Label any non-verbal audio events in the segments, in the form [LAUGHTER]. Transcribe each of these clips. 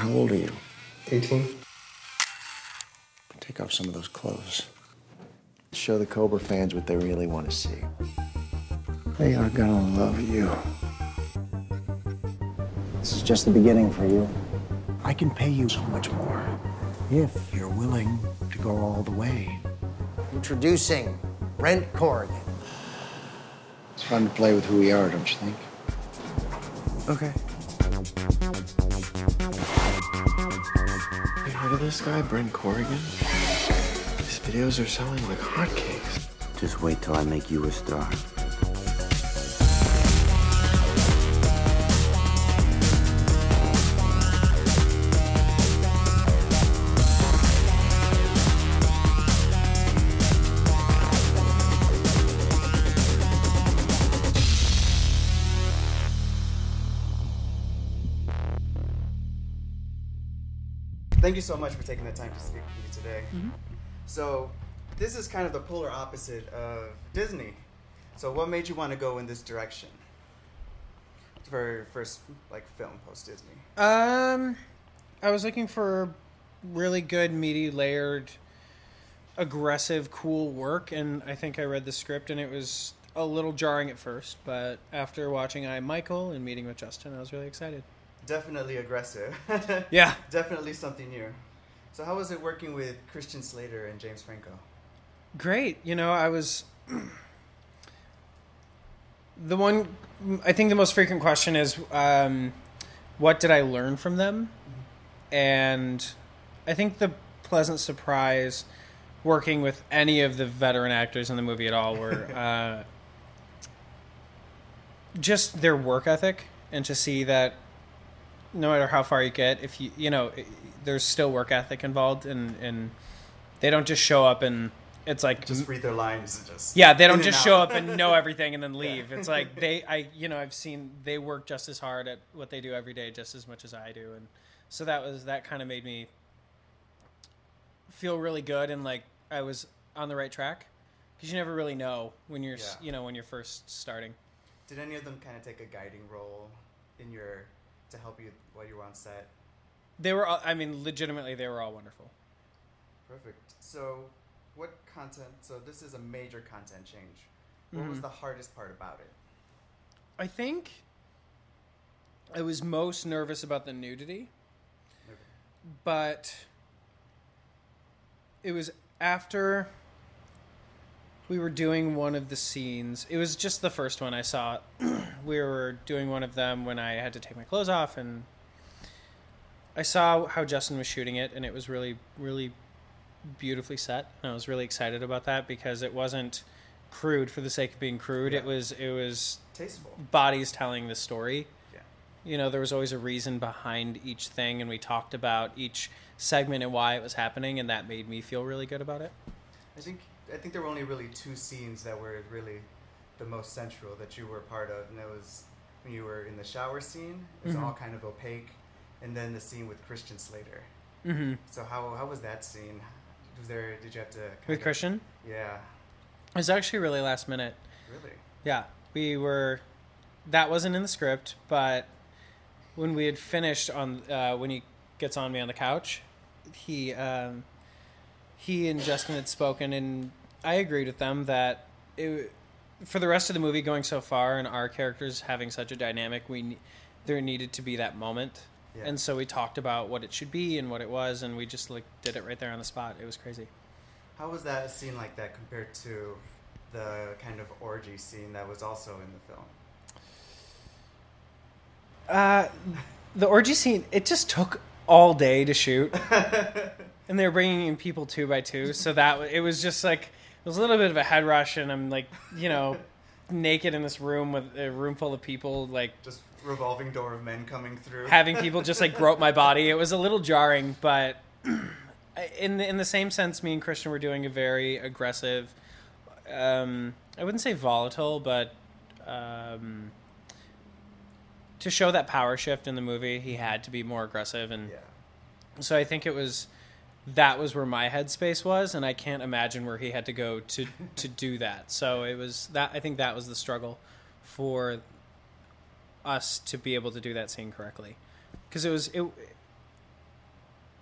How old are you? 18. Take off some of those clothes. Show the Cobra fans what they really want to see. They are gonna love you. This is just the beginning for you. I can pay you so much more if you're willing to go all the way. Introducing Brent Corrigan. It's fun to play with who we are, don't you think? Okay. This guy, Brent Corrigan? His videos are selling like hotcakes. Just wait till I make you a star. Thank you so much for taking the time to speak with me today. So, this is kind of the polar opposite of Disney. So, what made you want to go in this direction? For your first like film post Disney. Um, I was looking for really good, meaty, layered, aggressive, cool work, and I think I read the script, and it was a little jarring at first, but after watching I Michael and meeting with Justin, I was really excited. Definitely aggressive. [LAUGHS] Yeah. Definitely something new. So, how was it working with Christian Slater and James Franco? Great. You know, I was. the one. I think the most frequent question is um, what did I learn from them? And I think the pleasant surprise working with any of the veteran actors in the movie at all were [LAUGHS] uh, just their work ethic and to see that no matter how far you get, if you you know, there's still work ethic involved, and and they don't just show up and it's like Just read their lines and just yeah, they don't just show up and know [LAUGHS] everything and then leave. It's like they, I, you know, I've seen they work just as hard at what they do every day, just as much as I do, and so that was that kind of made me feel really good and like I was on the right track because you never really know when you're, Yeah. you know, when you're first starting. Did any of them kind of take a guiding role in your to help you while you were on set? They were, all, I mean, legitimately, they were all wonderful. Perfect. So, what content? So, this is a major content change. What was Mhm. the hardest part about it? I think I was most nervous about the nudity, but it was after we were doing one of the scenes. It was just the first one I saw. [CLEARS THROAT] we were doing one of them when I had to take my clothes off, and I saw how Justin was shooting it, and it was really, really beautifully set. And I was really excited about that because it wasn't crude for the sake of being crude. It was it was Tasteful. bodies telling the story. Yeah. You know, there was always a reason behind each thing, and we talked about each segment and why it was happening, and that made me feel really good about it. I think I think there were only really two scenes that were really the most central that you were part of, and that was when you were in the shower scene. It was Mhm. all kind of opaque, and then the scene with Christian Slater. Mm-hmm. So how how was that scene? Was there? Did you have to kind With of- Christian, Yeah. it was actually really last minute. Really. Yeah, we were. That wasn't in the script, but when we had finished on uh, when he gets on me on the couch, he um, he and Justin had spoken, and I agreed with them that it, for the rest of the movie going so far, and our characters having such a dynamic, we there needed to be that moment. Yeah. And so we talked about what it should be and what it was, and we just like did it right there on the spot. It was crazy. How was that a scene like that compared to the kind of orgy scene that was also in the film? Uh, the orgy scene, it just took all day to shoot. [LAUGHS] and they were bringing in people two by two. So that it was just like, it was a little bit of a head rush. And I'm like, you know, naked in this room with a room full of people, like Just revolving door of men coming through. having [LAUGHS] people just like grope my body. It was a little jarring, but [CLEARS THROAT] in the, in the same sense, me and Christian were doing a very aggressive. Um, I wouldn't say volatile, but um, to show that power shift in the movie, he mm-hmm. had to be more aggressive, and yeah. so I think it was that was where my headspace was, and I can't imagine where he had to go to to do [LAUGHS] that. So it was that I think that was the struggle for us to be able to do that scene correctly, because it was it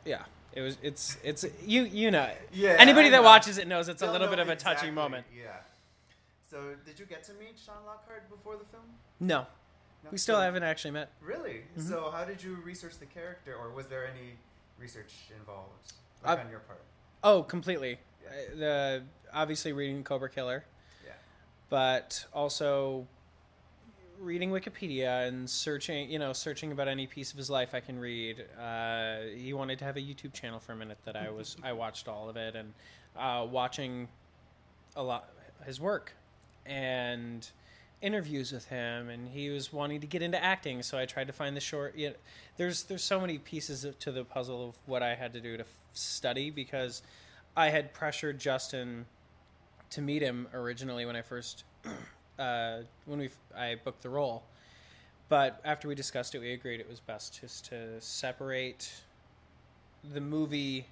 yeah. It was. It's. It's. You. You know. Yeah, Anybody that watches it knows it's a They'll little bit of a exactly, touching moment. Yeah. So, did you get to meet Sean Lockhart before the film? No, No? we still So- haven't actually met. Really? Mm-hmm. So, how did you research the character, or was there any research involved, like on your part? Oh, completely. Yeah. The obviously reading Cobra Killer, Yeah. but also reading Wikipedia and searching, you know, searching about any piece of his life I can read. Uh, he wanted to have a YouTube channel for a minute that I [LAUGHS] was I watched all of it and uh, watching a lot his work and interviews with him and he was wanting to get into acting so I tried to find the short you know, there's there's so many pieces to the puzzle of what I had to do to f- study because I had pressured Justin to meet him originally when I first [CLEARS THROAT] uh, when we I booked the role, but after we discussed it, we agreed it was best just to separate the movie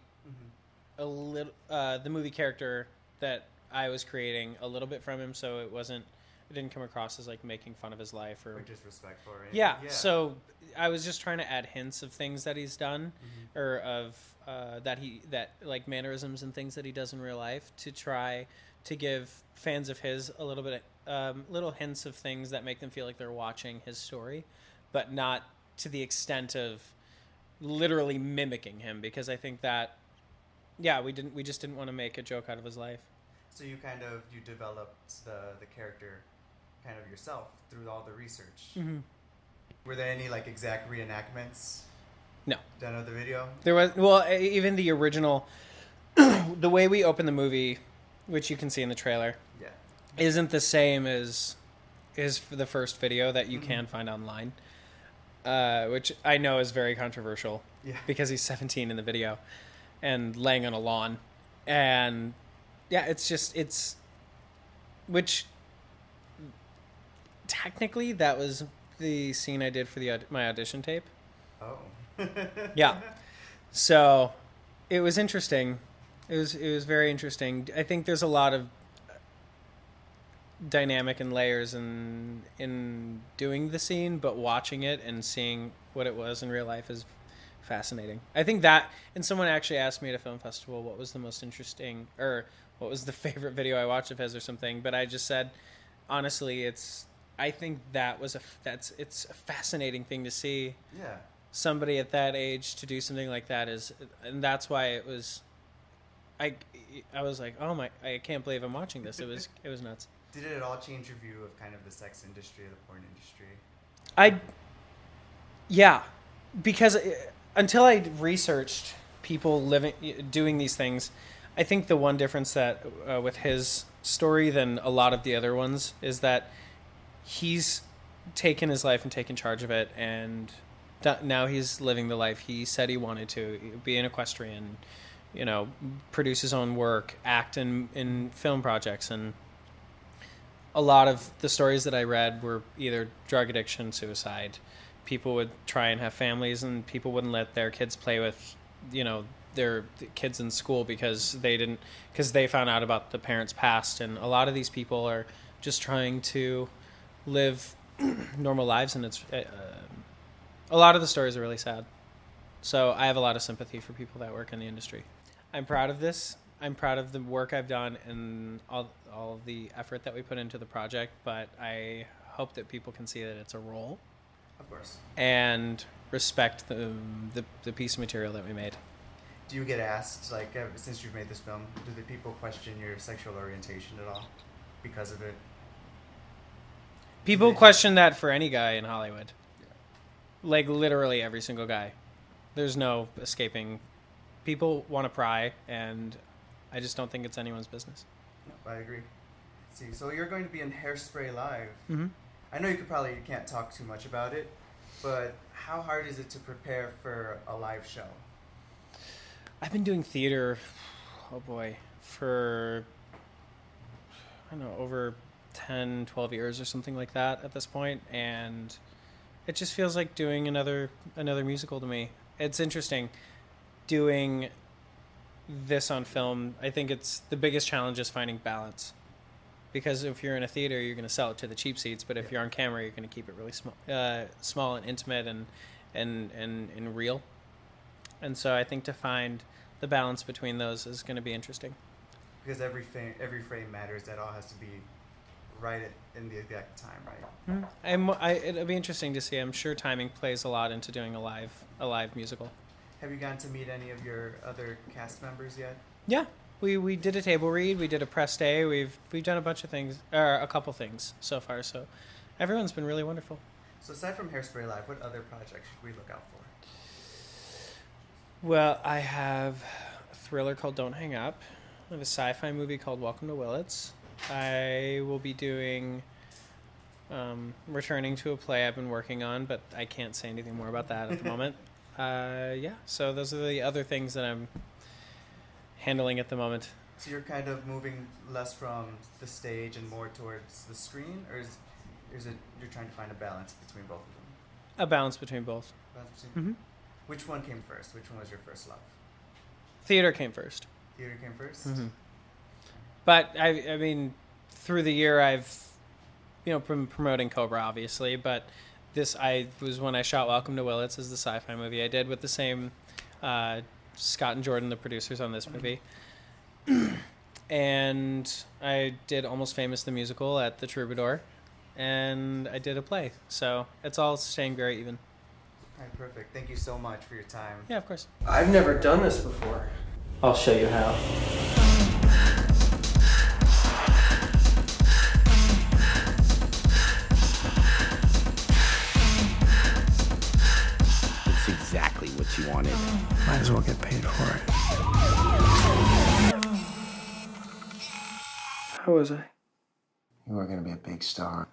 a little uh, the movie character that I was creating a little bit from him, so it wasn't it didn't come across as like making fun of his life or Or disrespectful or anything? yeah, So I was just trying to add hints of things that he's done, Mm-hmm. or of uh, that he that like mannerisms and things that he does in real life to try to give fans of his a little bit um, little hints of things that make them feel like they're watching his story, but not to the extent of literally mimicking him because I think that yeah we didn't we just didn't want to make a joke out of his life. So you kind of you developed the the character kind of yourself through all the research. Mm-hmm. Were there any like exact reenactments No. done of the video? There was well, even the original, [CLEARS THROAT] the way we open the movie, which you can see in the trailer, Yeah. isn't the same as is for the first video that you can find online, uh, which I know is very controversial Yeah. because he's 17 in the video and laying on a lawn, and yeah, it's just it's which technically that was the scene I did for the my audition tape. Oh. [LAUGHS] Yeah. So it was interesting. It was it was very interesting. I think there's a lot of uh, dynamic and layers in in doing the scene, but watching it and seeing what it was in real life is fascinating. I think that and someone actually asked me at a film festival what was the most interesting or what was the [LAUGHS] favorite video I watched of his or something, but I just said honestly, it's I think that was a that's it's a fascinating thing to see Yeah. somebody at that age to do something like that is and that's why it was i i was like oh my i can't believe i'm watching this it was [LAUGHS] it was nuts Did it at all change your view of kind of the sex industry, the porn industry? i yeah because uh, until i researched people living doing these things i think the one difference that uh, with his story than a lot of the other ones is that he's taken his life and taken charge of it and now he's living the life he said he wanted to be an equestrian you know produce his own work act in in film projects. And a lot of the stories that i read were either drug addiction suicide. People would try and have families and people wouldn't let their kids play with you know their kids in school because they didn't because they found out about the parents past. And a lot of these people are just trying to live [CLEARS THROAT] normal lives and it's uh, a lot of the stories are really sad. So i have a lot of sympathy for people that work in the industry. I'm proud of this. I'm proud of the work i've done and all, all the effort that we put into the project but i hope that people can see that it's a role. Of course. and respect the, the, the piece of material that we made. Do you get asked, like, uh, since you've made this film, do the people question your sexual orientation at all because of it? People question that for any guy in Hollywood. Like literally every single guy. There's no escaping. People want to pry, and I just don't think it's anyone's business. No, I agree. Let's see, so you're going to be in Hairspray Live. Mm-hmm. I know you could probably can't talk too much about it, but how hard is it to prepare for a live show? I've been doing theater, oh boy, for I don't know, over 10, 12 years or something like that at this point, and it just feels like doing another another musical to me. It's interesting doing this on film. I think it's the biggest challenge is finding balance. Because if you're in a theater, you're going to sell it to the cheap seats, but if Yeah. you're on camera, you're going to keep it really small, uh, small and intimate and and and, and real and so I think to find the balance between those is going to be interesting. Because every frame, every frame matters. That all has to be right at, in the exact time, right? Mm-hmm. I'm, I, it'll be interesting to see. I'm sure timing plays a lot into doing a live a live musical. Have you gotten to meet any of your other cast members yet? Yeah, we we did a table read. We did a press day. We've we've done a bunch of things, or a couple things so far. So everyone's been really wonderful. So aside from Hairspray Live, what other projects should we look out for? Well, I have a thriller called Don't Hang Up. I have a sci-fi movie called Welcome to Willits. I will be doing um, returning to a play I've been working on, but I can't say anything more about that at the [LAUGHS] moment. Uh, yeah, so those are the other things that I'm handling at the moment. So you're kind of moving less from the stage and more towards the screen, or is, is it you're trying to find a balance between both of them? A balance between both. Balance between- hmm Which one came first? Which one was your first love? Theater came first. Theater came 1st Mhm. But I, I mean, through the year, I've, you know, been promoting Cobra, obviously. But this, I was when I shot Welcome to Willits as the sci-fi movie I did with the same uh, Scott and Jordan, the producers on this movie. [CLEARS THROAT] and I did Almost Famous the musical at the Troubadour, and I did a play. So it's all staying very even. All right, perfect. Thank you so much for your time. Yeah, of course. I've never done this before. I'll show you how. Was I? You are going to be a big star.